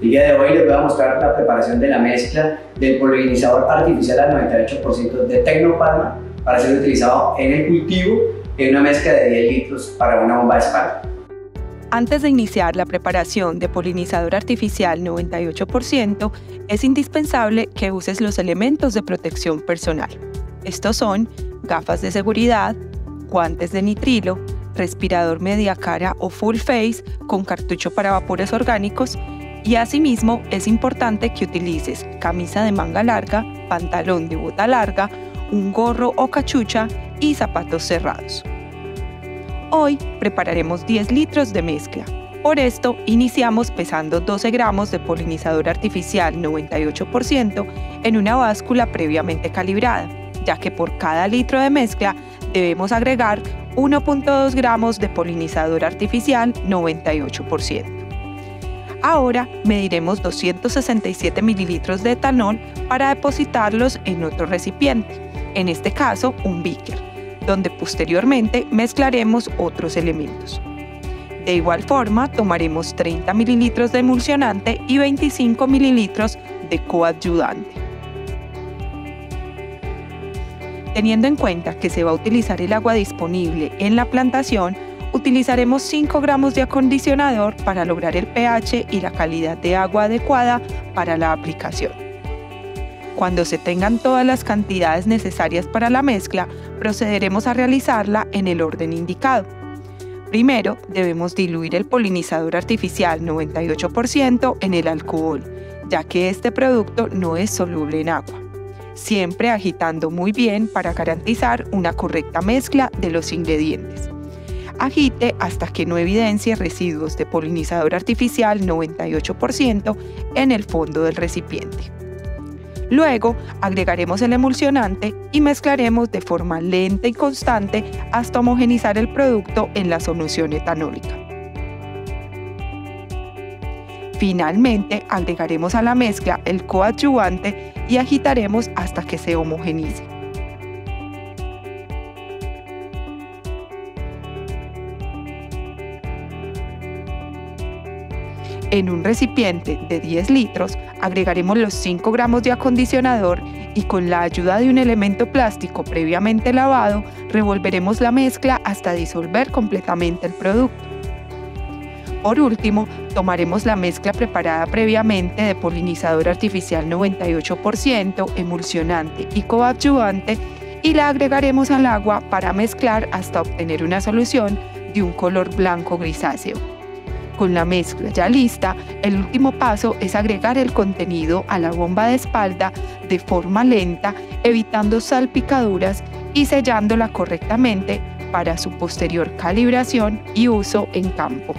El día de hoy les voy a mostrar la preparación de la mezcla del polinizador artificial al 98% de Tecnopalma para ser utilizado en el cultivo en una mezcla de 10 litros para una bomba de espalda. Antes de iniciar la preparación de polinizador artificial 98%, es indispensable que uses los elementos de protección personal. Estos son gafas de seguridad, guantes de nitrilo, respirador media cara o full face con cartucho para vapores orgánicos y asimismo es importante que utilices camisa de manga larga, pantalón de bota larga, un gorro o cachucha y zapatos cerrados. Hoy prepararemos 10 litros de mezcla. Por esto, iniciamos pesando 12 gramos de polinizador artificial 98% en una báscula previamente calibrada, ya que por cada litro de mezcla debemos agregar 1.2 gramos de polinizador artificial 98%. Ahora mediremos 267 mililitros de etanol para depositarlos en otro recipiente, en este caso un beaker, donde posteriormente mezclaremos otros elementos. De igual forma, tomaremos 30 mililitros de emulsionante y 25 mililitros de coadyuvante. Teniendo en cuenta que se va a utilizar el agua disponible en la plantación, utilizaremos 5 gramos de acondicionador para lograr el pH y la calidad de agua adecuada para la aplicación. Cuando se tengan todas las cantidades necesarias para la mezcla, procederemos a realizarla en el orden indicado. Primero, debemos diluir el polinizador artificial 98% en el alcohol, ya que este producto no es soluble en agua siempre agitando muy bien para garantizar una correcta mezcla de los ingredientes. Agite hasta que no evidencie residuos de polinizador artificial 98% en el fondo del recipiente. Luego agregaremos el emulsionante y mezclaremos de forma lenta y constante hasta homogenizar el producto en la solución etanólica. Finalmente agregaremos a la mezcla el coadyuvante y agitaremos hasta que se homogenice. En un recipiente de 10 litros agregaremos los 5 gramos de acondicionador y con la ayuda de un elemento plástico previamente lavado revolveremos la mezcla hasta disolver completamente el producto. Por último, tomaremos la mezcla preparada previamente de polinizador artificial 98%, emulsionante y coadyuvante y la agregaremos al agua para mezclar hasta obtener una solución de un color blanco grisáceo. Con la mezcla ya lista, el último paso es agregar el contenido a la bomba de espalda de forma lenta, evitando salpicaduras y sellándola correctamente para su posterior calibración y uso en campo.